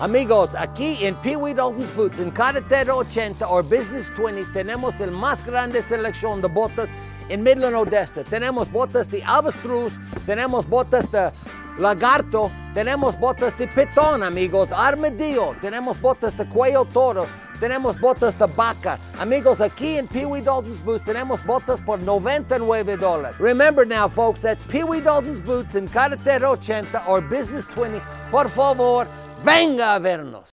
Amigos, aquí en Pee Wee Dalton's Boots, en Carretera 80 o Business 20, tenemos el más grande selección de botas en Midland, Odessa. Tenemos botas de avestruz, tenemos botas de lagarto, tenemos botas de pitón, amigos, armadillo, tenemos botas de cuello toro, tenemos botas de vaca. Amigos, aquí en Pee Wee Dalton's Boots tenemos botas por 99 dólares. Remember now, folks, that Pee Wee Dalton's Boots en Carretera 80 or Business 20. Por favor, venga a vernos.